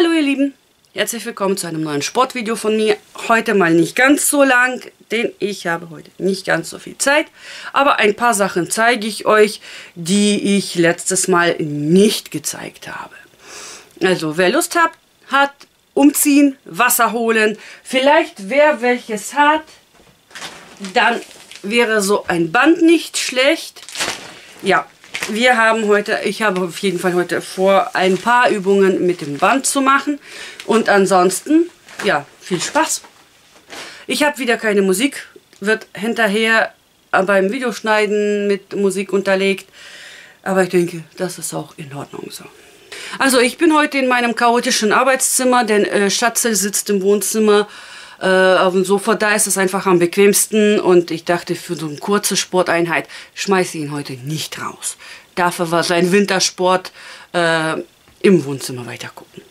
Hallo ihr Lieben, herzlich willkommen zu einem neuen Sportvideo von mir. Heute mal nicht ganz so lang, denn ich habe heute nicht ganz so viel Zeit. Aber ein paar Sachen zeige ich euch, die ich letztes Mal nicht gezeigt habe. Also wer Lust hat, hat umziehen, Wasser holen. Vielleicht wer welches hat, dann wäre so ein Band nicht schlecht. Ja, wir haben heute, ich habe auf jeden Fall heute vor, ein paar Übungen mit dem Band zu machen. Und ansonsten, ja, viel Spaß. Ich habe wieder keine Musik, wird hinterher beim Videoschneiden mit Musik unterlegt. Aber ich denke, das ist auch in Ordnung so. Also ich bin heute in meinem chaotischen Arbeitszimmer, denn äh, Schatzel sitzt im Wohnzimmer äh, auf dem Sofa. Da ist es einfach am bequemsten und ich dachte, für so eine kurze Sporteinheit schmeiße ich ihn heute nicht raus. Dafür war sein Wintersport äh, im Wohnzimmer weiter gucken.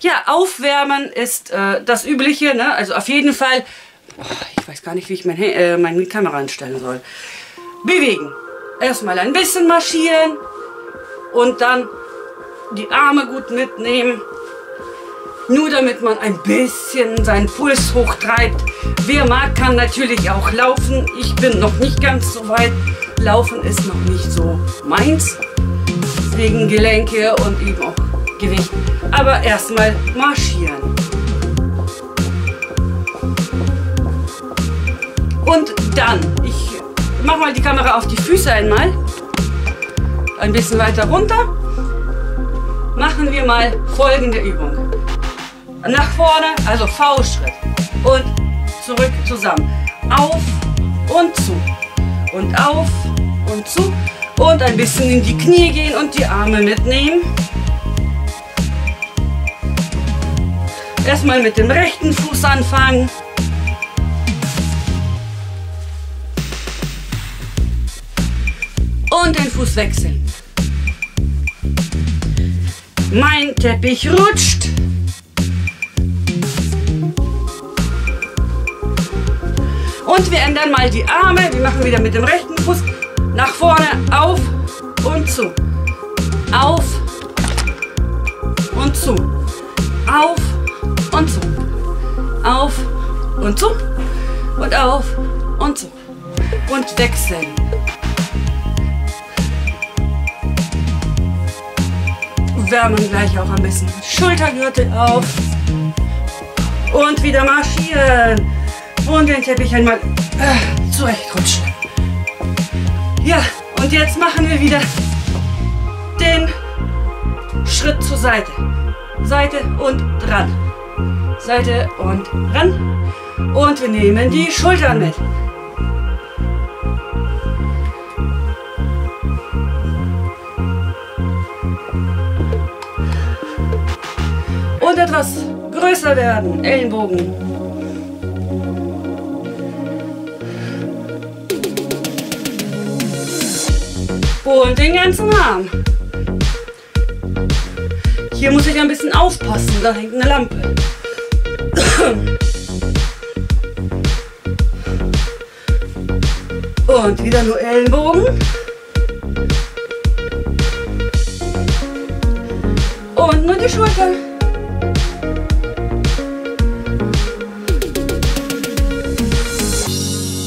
Ja, aufwärmen ist äh, das Übliche, ne? also auf jeden Fall, oh, ich weiß gar nicht, wie ich mein, äh, meine Kamera einstellen soll. Bewegen. Erstmal ein bisschen marschieren und dann die Arme gut mitnehmen. Nur damit man ein bisschen seinen Puls hochtreibt. Wer mag, kann natürlich auch laufen. Ich bin noch nicht ganz so weit. Laufen ist noch nicht so meins. Wegen Gelenke und eben auch Gewicht. Aber erstmal marschieren. Und dann, ich mache mal die Kamera auf die Füße einmal. Ein bisschen weiter runter. Machen wir mal folgende Übung. Nach vorne, also V-Schritt. Und zurück zusammen. Auf und zu. Und auf und zu. Und ein bisschen in die Knie gehen und die Arme mitnehmen. Erstmal mit dem rechten Fuß anfangen. Und den Fuß wechseln. Mein Teppich rutscht. Und wir ändern mal die Arme. Wir machen wieder mit dem rechten Fuß nach vorne, auf und zu. Auf und zu. Auf und zu. Auf und zu. Und auf und zu. Und wechseln. Wärmen gleich auch ein bisschen. Schultergürtel auf. Und wieder marschieren. Und den Teppich einmal äh, zurechtrutschen. Ja, und jetzt machen wir wieder den Schritt zur Seite. Seite und dran. Seite und ran. Und wir nehmen die Schultern mit. Und etwas größer werden. Ellenbogen Und den ganzen Arm. Hier muss ich ein bisschen aufpassen, da hängt eine Lampe. Und wieder nur Ellenbogen. Und nur die Schultern.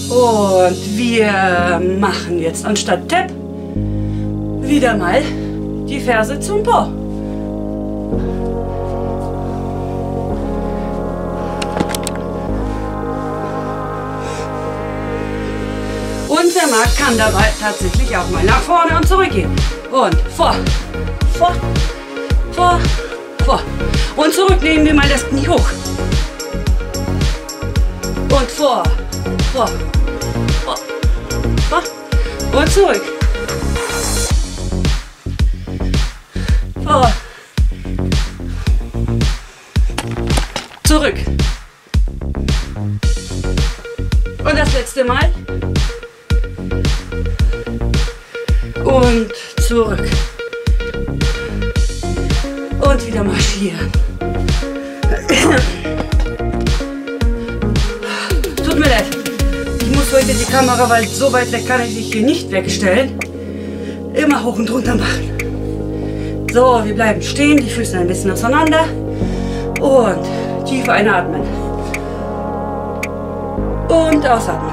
Und wir machen jetzt anstatt Tap wieder mal die Ferse zum Po. Und wer mag, kann dabei tatsächlich auch mal nach vorne und zurück gehen. Und vor, vor, vor, vor. Und zurück nehmen wir mal das Knie hoch. Und vor, vor, vor, vor. Und zurück. Zurück. Und das letzte Mal. Und zurück. Und wieder marschieren. Tut mir leid. Ich muss heute die Kamera, weil so weit weg kann ich dich hier nicht wegstellen, immer hoch und runter machen. So, wir bleiben stehen, die Füße ein bisschen auseinander und tief einatmen und ausatmen.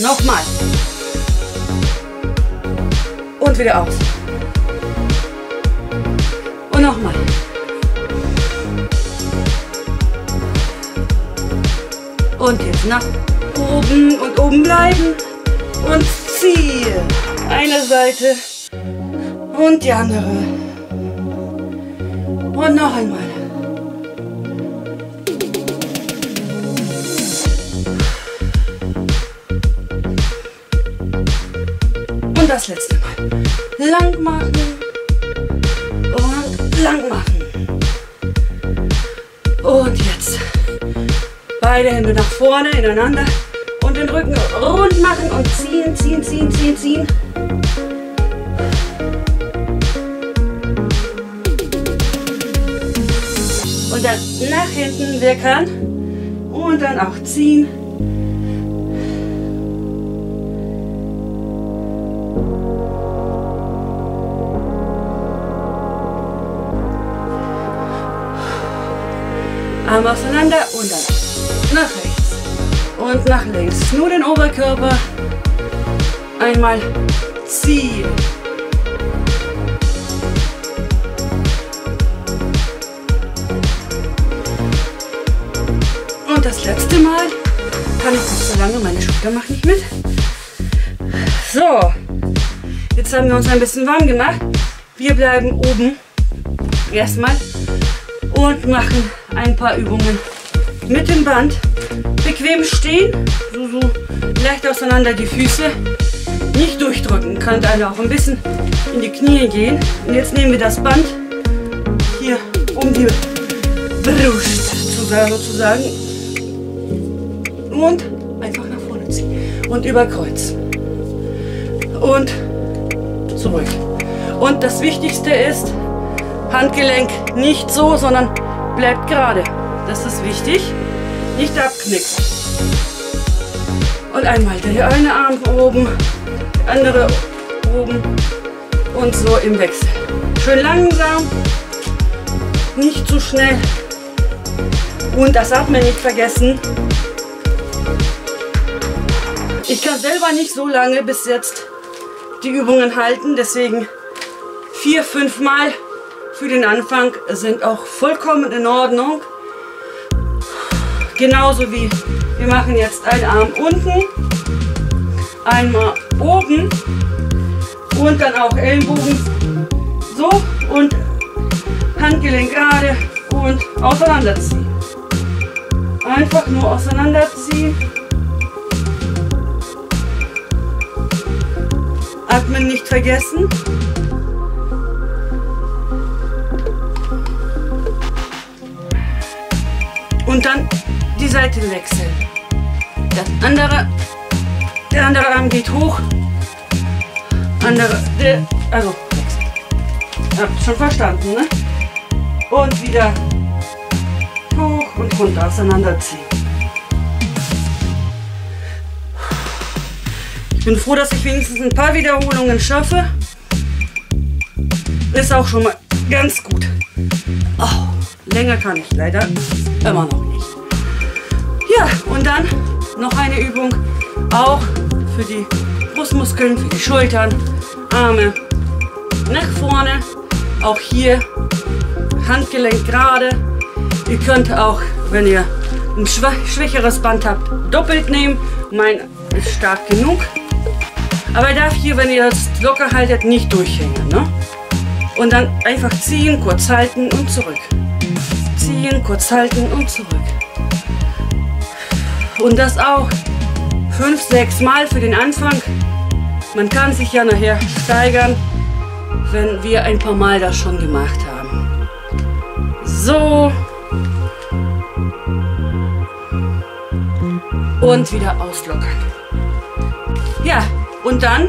Nochmal. Und wieder aus. Und nochmal. Und jetzt nach oben und oben bleiben. Und ziehen. Eine Seite und die andere. Und noch einmal. Und das letzte Mal. Lang machen und lang machen. Und jetzt beide Hände nach vorne ineinander und den Rücken rund machen und ziehen, ziehen, ziehen, ziehen, ziehen. Dann nach hinten, kann. Und dann auch ziehen. Arm auseinander und dann nach rechts und nach links. Nur den Oberkörper einmal ziehen. Lange, meine Schulter macht nicht mit. So, jetzt haben wir uns ein bisschen warm gemacht. Wir bleiben oben erstmal und machen ein paar Übungen mit dem Band. Bequem stehen, so, so leicht auseinander die Füße. Nicht durchdrücken, kann einer auch ein bisschen in die Knie gehen. Und jetzt nehmen wir das Band hier um die Brust sozusagen und und über Kreuz und zurück. Und das Wichtigste ist, Handgelenk nicht so, sondern bleibt gerade. Das ist wichtig. Nicht abknicken. Und einmal der eine Arm oben, der andere oben und so im Wechsel. Schön langsam, nicht zu schnell. Und das Atmen nicht vergessen. Ich kann selber nicht so lange bis jetzt die Übungen halten, deswegen vier, fünf Mal für den Anfang sind auch vollkommen in Ordnung. Genauso wie wir machen jetzt einen Arm unten, einmal oben und dann auch Ellenbogen so und Handgelenk gerade und auseinanderziehen. Einfach nur auseinanderziehen. Atmen nicht vergessen. Und dann die Seite wechseln. Der andere, der andere Arm geht hoch. Andere, der, also. Habt schon verstanden, ne? Und wieder hoch und runter auseinanderziehen. Ich bin froh, dass ich wenigstens ein paar Wiederholungen schaffe. Ist auch schon mal ganz gut. Oh, länger kann ich leider immer noch nicht. Ja, und dann noch eine Übung, auch für die Brustmuskeln, für die Schultern, Arme nach vorne. Auch hier Handgelenk gerade. Ihr könnt auch, wenn ihr ein schwächeres Band habt, doppelt nehmen. Mein ist stark genug. Aber er darf hier, wenn ihr das locker haltet, nicht durchhängen. Ne? Und dann einfach ziehen, kurz halten und zurück. Ziehen, kurz halten und zurück. Und das auch fünf, sechs Mal für den Anfang. Man kann sich ja nachher steigern, wenn wir ein paar Mal das schon gemacht haben. So. Und wieder auslockern. Ja, und dann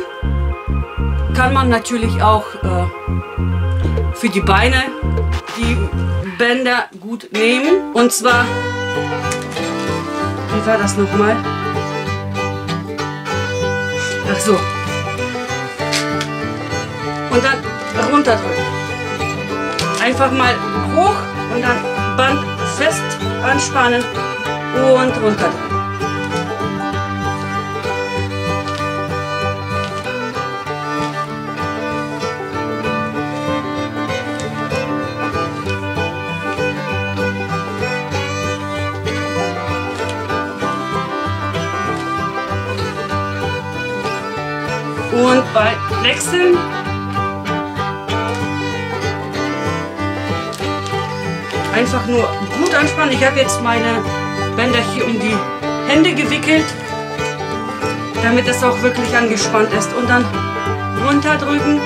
kann man natürlich auch äh, für die Beine die Bänder gut nehmen. Und zwar, wie war das nochmal? Ach so. und dann runterdrücken. Einfach mal hoch und dann Band fest anspannen und runterdrücken. Wechseln einfach nur gut anspannen. Ich habe jetzt meine Bänder hier um die Hände gewickelt, damit es auch wirklich angespannt ist. Und dann runterdrücken.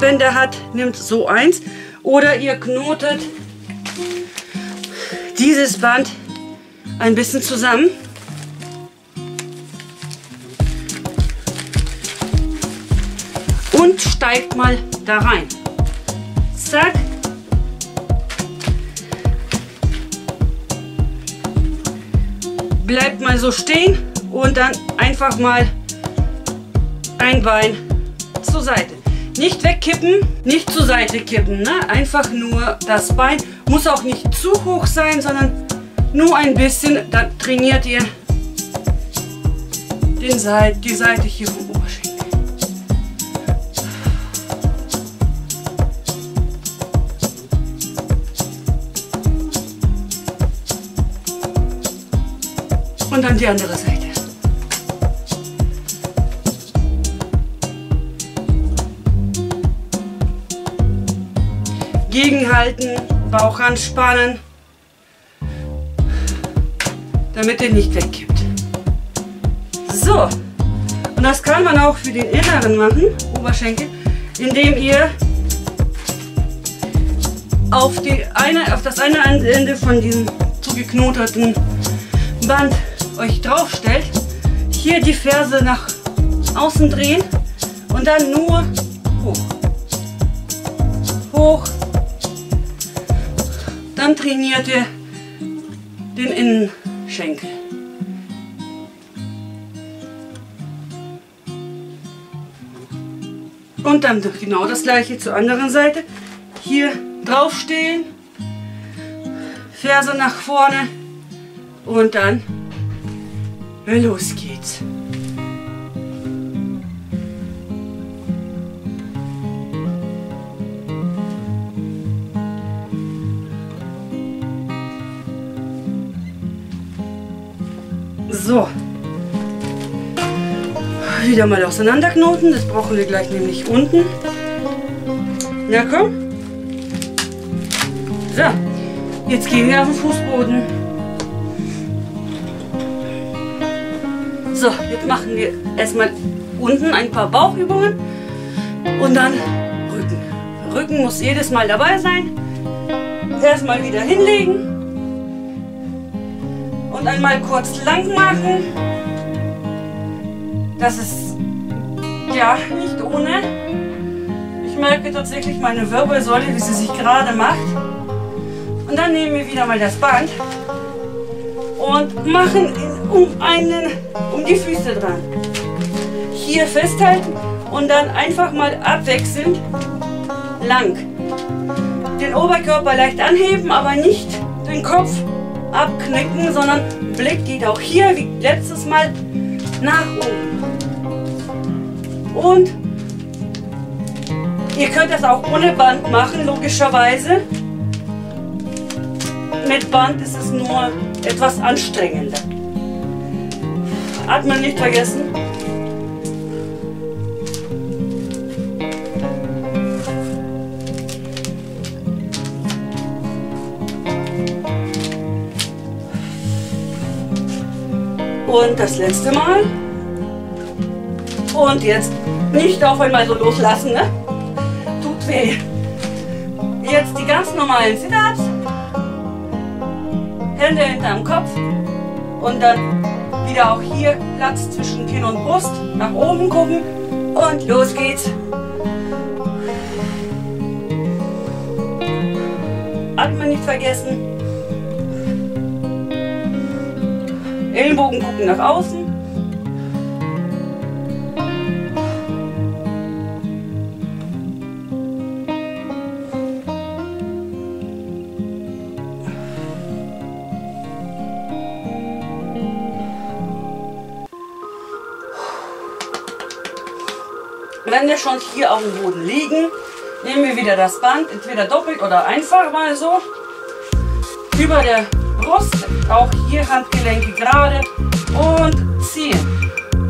Bänder hat, nimmt so eins. Oder ihr knotet dieses Band ein bisschen zusammen. Und steigt mal da rein. Zack. Bleibt mal so stehen und dann einfach mal ein Bein zur Seite. Nicht wegkippen, nicht zur Seite kippen. Ne? Einfach nur das Bein. Muss auch nicht zu hoch sein, sondern nur ein bisschen. Dann trainiert ihr den Seite, die Seite hier vom Oberschenkel. Und dann die andere Seite. Gegenhalten, Bauch anspannen, damit er nicht wegkippt. So, und das kann man auch für den Inneren machen, Oberschenkel, indem ihr auf, die eine, auf das eine Ende von diesem zugeknoteten Band euch drauf stellt, hier die Ferse nach außen drehen und dann nur hoch. Hoch. Dann trainiert ihr den Innenschenkel. Und dann genau das gleiche zur anderen Seite. Hier draufstehen, Ferse nach vorne und dann los geht's. Wieder mal auseinanderknoten. Das brauchen wir gleich nämlich unten. Na komm. So. Jetzt gehen wir auf den Fußboden. So, jetzt machen wir erstmal unten ein paar Bauchübungen und dann Rücken. Rücken muss jedes Mal dabei sein. Erstmal wieder hinlegen und einmal kurz lang machen. Das ist ja nicht ohne. Ich merke tatsächlich meine Wirbelsäule, wie sie sich gerade macht. Und dann nehmen wir wieder mal das Band und machen um einen um die Füße dran. Hier festhalten und dann einfach mal abwechselnd lang. Den Oberkörper leicht anheben, aber nicht den Kopf abknicken, sondern Blick geht auch hier wie letztes Mal nach oben. Und ihr könnt das auch ohne Band machen, logischerweise. Mit Band ist es nur etwas anstrengender. Atmen nicht vergessen. Und das letzte Mal. Und jetzt nicht auf einmal so loslassen, ne? Tut weh. Jetzt die ganz normalen Sit-Ups. Hände hinterm Kopf und dann wieder auch hier Platz zwischen Kinn und Brust. Nach oben gucken und los geht's. Atmen nicht vergessen. Ellenbogen gucken nach außen. Wenn wir schon hier auf dem Boden liegen, nehmen wir wieder das Band, entweder doppelt oder einfach mal so, über der Brust, auch hier Handgelenke gerade. Und ziehen.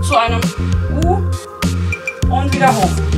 Zu einem U und wieder hoch.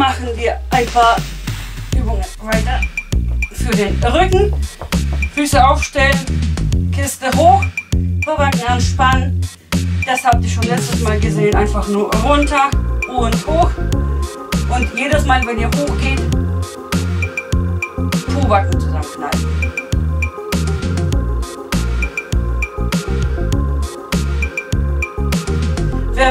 Machen wir ein paar Übungen weiter für den Rücken. Füße aufstellen, Kiste hoch, Vorbanken anspannen. Das habt ihr schon letztes Mal gesehen. Einfach nur runter und hoch. Und jedes Mal, wenn ihr hochgeht, Po-Backen zusammenknallen.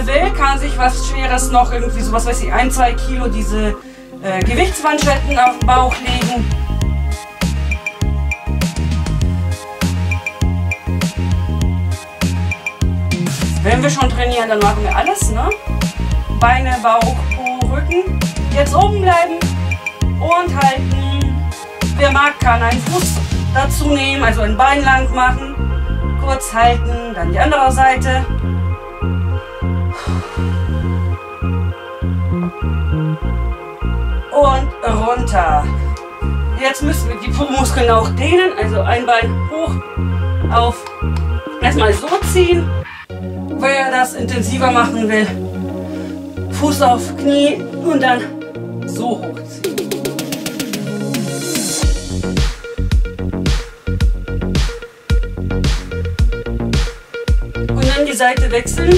Wer will, kann sich was Schweres noch irgendwie, so was weiß ich, ein, zwei Kilo diese äh, Gewichtsmanschetten auf den Bauch legen. Wenn wir schon trainieren, dann machen wir alles, ne? Beine, Bauch, Po, Rücken. Jetzt oben bleiben und halten. Wer mag, kann einen Fuß dazu nehmen, also ein Bein lang machen. Kurz halten, dann die andere Seite. Und runter. Jetzt müssen wir die Po-Muskeln auch dehnen, also ein Bein hoch auf, erstmal so ziehen. Wer das intensiver machen will, Fuß auf Knie und dann so hochziehen. Und dann die Seite wechseln.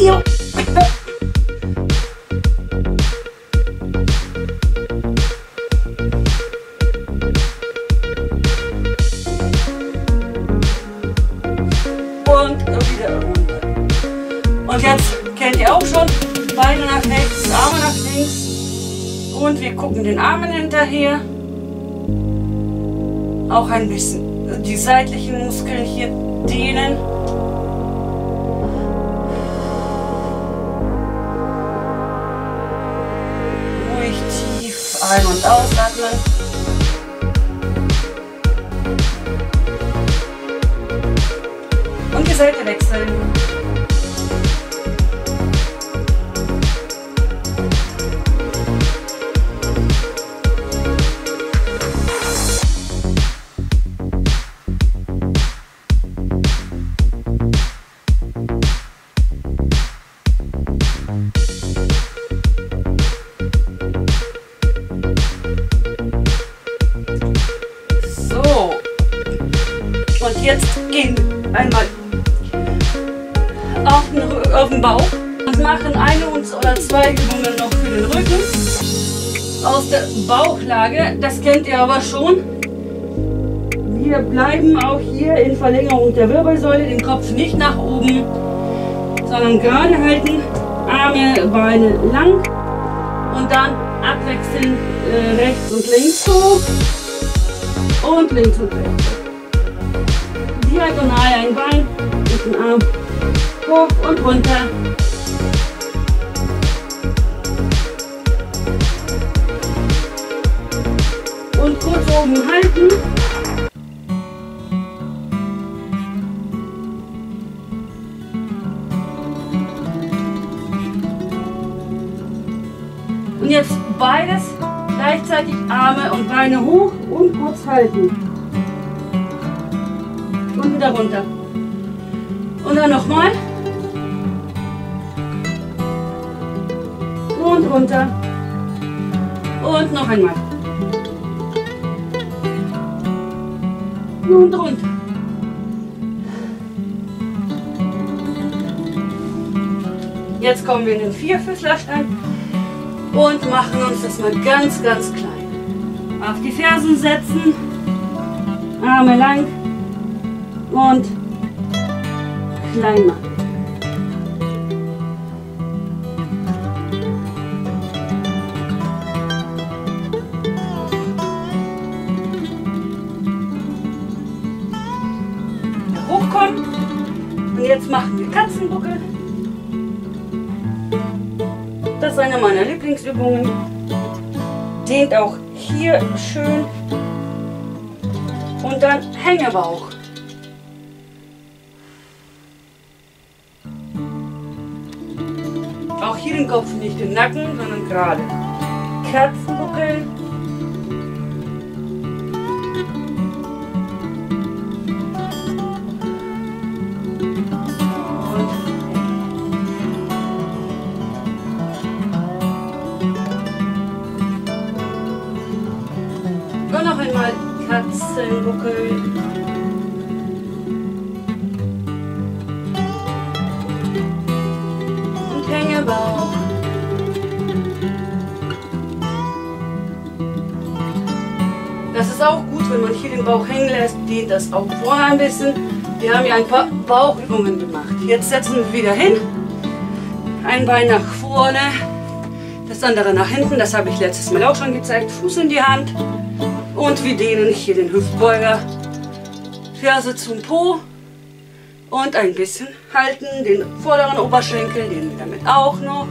Jo. Hinterher. Auch ein bisschen die seitlichen Muskeln hier dehnen. Ruhig tief ein- und ausatmen. Und die Seite wechseln. Aber schon. Wir bleiben auch hier in Verlängerung der Wirbelsäule, den Kopf nicht nach oben, sondern gerade halten. Arme, Beine lang und dann abwechselnd äh, rechts und links hoch und links und rechts. Diagonal ein Bein und den Arm hoch und runter. Oben halten. Und jetzt beides gleichzeitig Arme und Beine hoch und kurz halten. Und wieder runter. Und dann nochmal. Und runter. Und noch einmal. Und runter. Jetzt kommen wir in den Vierfüßlerstand und machen uns das mal ganz, ganz klein. Auf die Fersen setzen, Arme lang und klein machen. Eine meiner Lieblingsübungen. Dehnt auch hier schön. Und dann Hängebauch. Auch hier den Kopf nicht den Nacken, sondern gerade. Kerzenbuckel. Katzenbuckel. Und Hängebauch. Das ist auch gut, wenn man hier den Bauch hängen lässt, dehnt das auch vorne ein bisschen. Wir haben ja ein paar Bauchübungen gemacht. Jetzt setzen wir wieder hin. Ein Bein nach vorne, das andere nach hinten. Das habe ich letztes Mal auch schon gezeigt. Fuß in die Hand. Und wir dehnen hier den Hüftbeuger. Ferse zum Po. Und ein bisschen halten den vorderen Oberschenkel, den wir damit auch noch.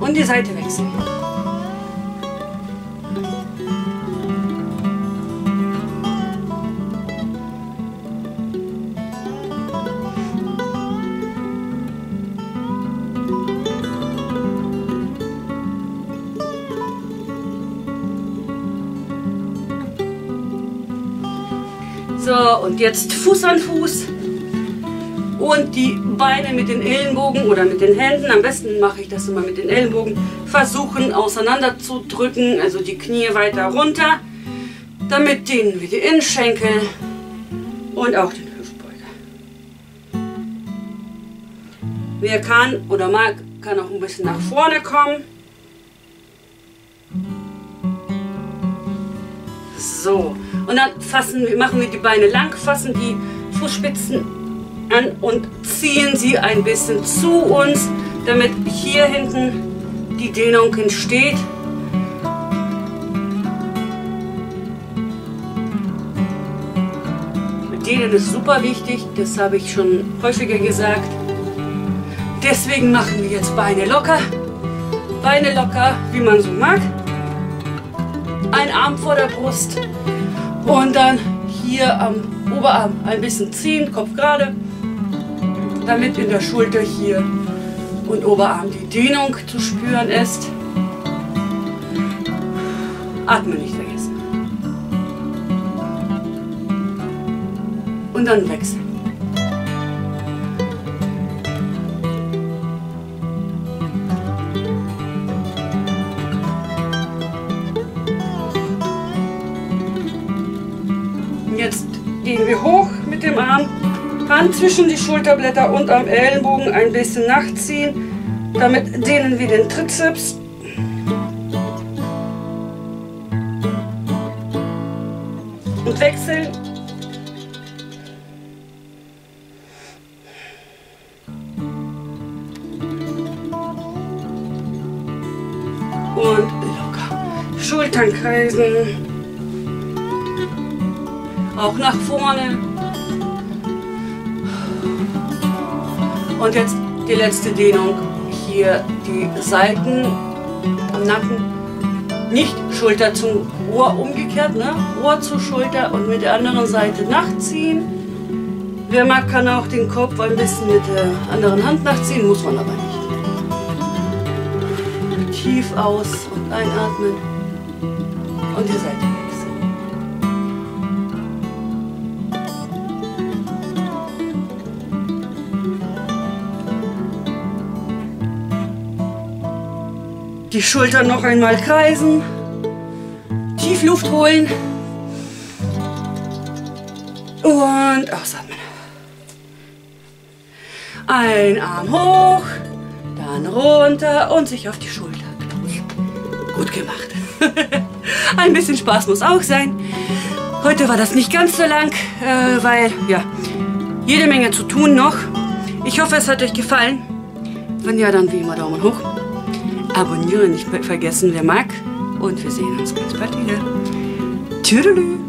Und die Seite wechseln. So, und jetzt Fuß an Fuß und die Beine mit den Ellenbogen oder mit den Händen, am besten mache ich das immer mit den Ellenbogen, versuchen auseinander zu drücken, also die Knie weiter runter. Damit dehnen wir die Innenschenkel und auch den Hüftbeuger. Wer kann oder mag, kann auch ein bisschen nach vorne kommen. So, und dann fassen, machen wir die Beine lang, fassen die Fußspitzen an und ziehen sie ein bisschen zu uns, damit hier hinten die Dehnung entsteht. Dehnen ist super wichtig, das habe ich schon häufiger gesagt. Deswegen machen wir jetzt Beine locker. Beine locker, wie man so mag. Ein Arm vor der Brust und dann hier am Oberarm ein bisschen ziehen, Kopf gerade, damit in der Schulter hier und Oberarm die Dehnung zu spüren ist. Atmen nicht vergessen. Und dann wechseln. Wir hoch mit dem Arm, Hand zwischen die Schulterblätter und am Ellenbogen ein bisschen nachziehen. Damit dehnen wir den Trizeps. Und wechseln. Und locker. Schultern kreisen. Auch nach vorne. Und jetzt die letzte Dehnung. Hier die Seiten am Nacken. Nicht Schulter zum Ohr umgekehrt, ne? Ohr zur Schulter und mit der anderen Seite nachziehen. Wer mag, kann auch den Kopf ein bisschen mit der anderen Hand nachziehen, muss man aber nicht. Tief aus und einatmen und die Seite Die Schultern noch einmal kreisen, tief Luft holen und ausatmen. Ein Arm hoch, dann runter und sich auf die Schulter. Gut gemacht. Ein bisschen Spaß muss auch sein. Heute war das nicht ganz so lang, äh, weil ja, jede Menge zu tun noch. Ich hoffe, es hat euch gefallen. Wenn ja, dann wie immer Daumen hoch. Abonnieren nicht vergessen, wer mag. Und wir sehen uns ganz bald wieder. Tschüss.